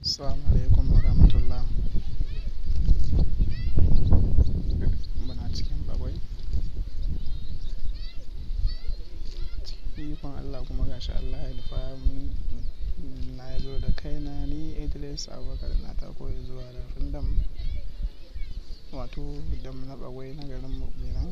Assalamu alaikum warahmatullah. Muna cikin bagwai. Cikin ikon Allah kuma gashi Allah ya nufa na zo da kaina ni Idris Abubakar na tako zuwa Rafin Dam wato dam na bagwai na garin mu kenan.